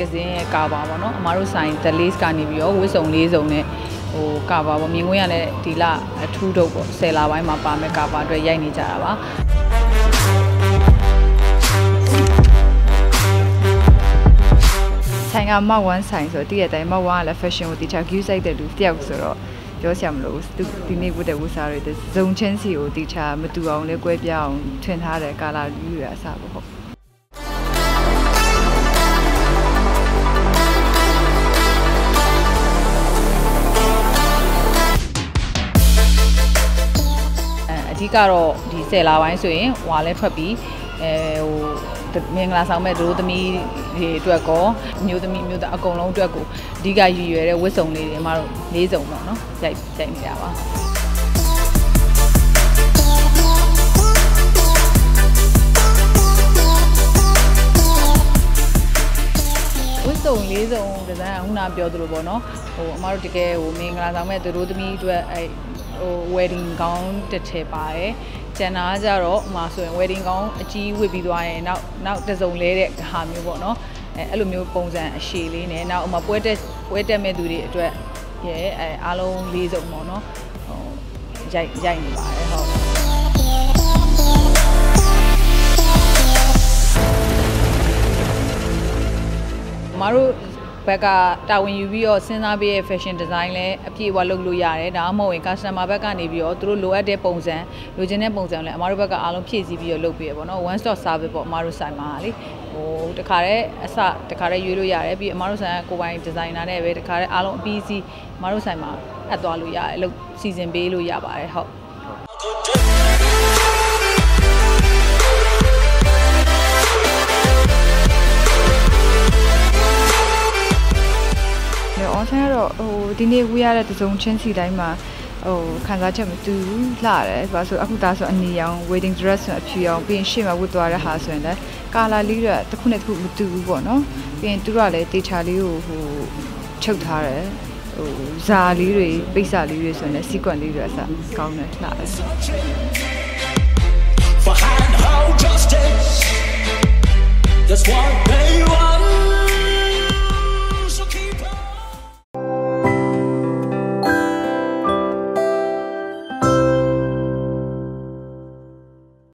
magazine ရဲ့ကာပါပေါ့နော်အမားတို့ဆိုင် The Lace ကနေပြီးတော့ဝစ်စုံလေးစုံနဲ့ဟိုကာပါပေါ့မြင်ကွင်းရလည်းဒီလအထူးတော့ပေါ့ဆယ်လပိုင်းမှာပါမယ်ကာပါအတွက်ရိုက်နေကြတာပါဆိုင်ကမောက်ဝမ်းဆိုင်ဆိုတည့်ရတိုင်းမောက်ဝမ်းကလည်း fashion ကိုတခြား view site တဲ့လူတယောက်ဆိုတော့ပြောစရာမလိုဘူးဒီနေ့ဝတ်တဲ့ဝတ်စားတွေဇုံချင်းစီကိုတခြားမတူအောင်လဲကွဲပြားအောင်ထွင်ထားတဲ့ကာလာလူတွေအစားပေါ့ဟုတ် ဓိကတော့ဒီဆယ်လာပိုင်းဆိုရင်ဟွာလဲထွက်ပြီးအဲဟိုမင်္ဂလာဆောင်မဲ့တို့သမီးတွေအတွက်ကောမျိုးသမီးမျိုးသားအကုန်လုံးအတွက်ကိုအဓိကရည်ရွယ်တဲ့ဝတ်စုံလေးတွေအမတို့လေးစုံပေါ့နော်ရိုက်ရိုက်နေတာပါ စုံလေးစုံဒီဇိုင်းကခုနပြောသလိုပေါ့နော်ဟိုအမတို့တကယ်ဟိုမင်္ဂလာဆောင်မဲ့တို့သမီးအတွက်အဲဟို wedding gown တစ်ထည်ပါတယ်ကျန်တာကကြတော့ဟိုမှာဆိုရင် wedding gown အကြီးဝတ်ပြီးသွားရင်နောက်နောက်တစ်စုံလဲတဲ့ဟာမျိုးပေါ့နော်အဲအဲ့လိုမျိုးပုံစံအရှည်လေးနဲ့နောက်ဟိုမှာပွဲတက်ပွဲတက်မဲ့သူတွေအတွက်ရဲ့အဲအားလုံးလေးစုံပေါ့နော်ဟိုရိုက်ရိုက်နေပါတယ်ဟုတ် တို့ဘက်ကတာဝန်ယူပြီးတော့စဉ်းစားပေးရဲ့ fashion design လည်းအပြည့်အဝလုပ်လို့ရတယ်ဒါမှမဟုတ်ရင် customer ဘက်ကနေပြီးတော့သူတို့လိုအပ်တဲ့ပုံစံလိုချင်တဲ့ပုံစံလည်းအမတို့ဘက်ကအားလုံးဖြည့်ဆည်းပြီးတော့လုပ်ပေးရပေါ့နော် one stop service ပေါ့အမတို့ဆိုင်မှာလေဟိုတခါတည်းအစတခါတည်းရွေးလို့ရတယ်ပြီးအမတို့ဆိုင်ကကိုပိုင် designer နဲ့ပဲတခါတည်းအားလုံးအပြီးစီးအမတို့ဆိုင်မှာအပ်သွားလို့ရတယ်လို့စီစဉ်ပေးလို့ရပါတယ်ဟုတ် အော်ဆန်ကတော့ဟိုဒီနေ့ဝေးရတဲ့တစုံချင်းစီတိုင်းမှာဟိုခံစားချက်မတူဘူးလှတယ်ဘာလို့အခုဒါဆိုအနေရောင် wedding dress ဆိုအဖြူရောင်ပြီးရင်ရှေ့မှာဝတ်သွားတဲ့ဟာဆိုရင်လည်းကာလာလေးတွေတစ်ခုနဲ့တစ်ခုမတူဘူးပေါ့နော်ပြီးရင်သူတို့ကလည်းတေချာလေးကိုဟိုချုပ်ထားတယ်ဟိုဇာလေးတွေပိတ်စာလေးတွေဆိုရင်လည်း sequence လေးတွေအစကောင်းတယ်လှတယ် for handheld justice. There's one